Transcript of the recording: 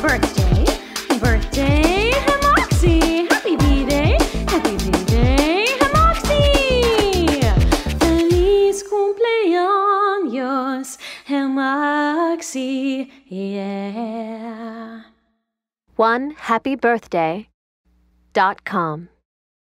Birthday, birthday, Hamoxie. Happy B-Day, happy B-Day, Hamoxie. Feliz cumpleaños, Hamoxie, yeah. One happy birthday dot com.